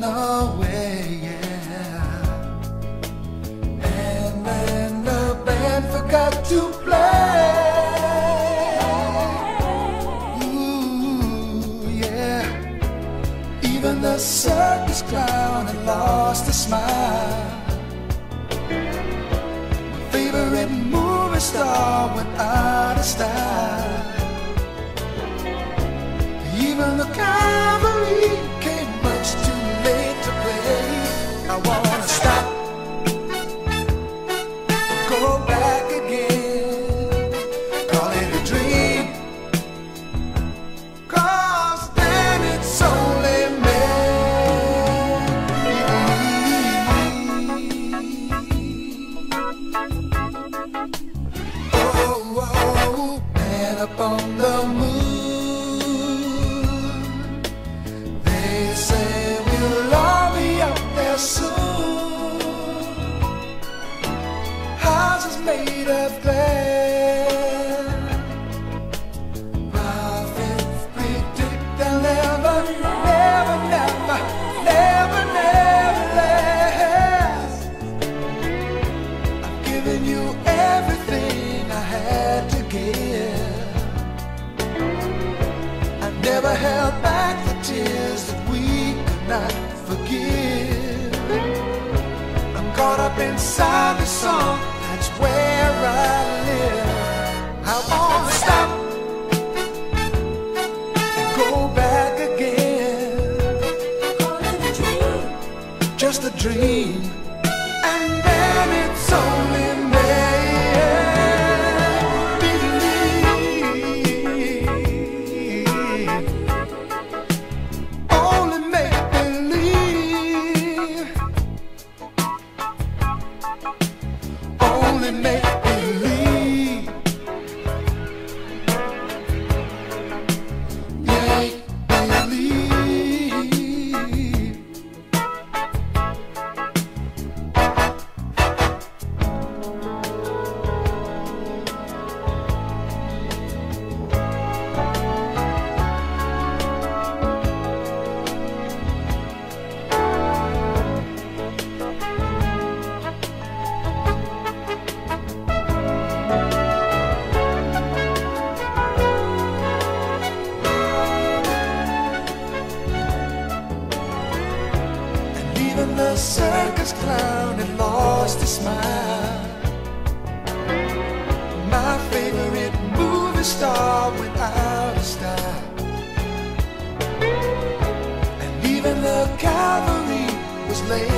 yeah. And then the band forgot to play. Ooh, yeah. Even the circus clown had lost a smile. My favorite movie star went out of style. Even the cavalry man up on the moon. They say we'll all be up there soon. Houses made of glass. Prophets predict they'll never, never, never, never, never last. I've given you everything I had to give. Never held back the tears that we could not forgive. I'm caught up inside the song, that's where I live. I won't stop and go back again. Just a dream, even the circus clown had lost his smile. My favorite movie star went out of style. And even the cavalry was late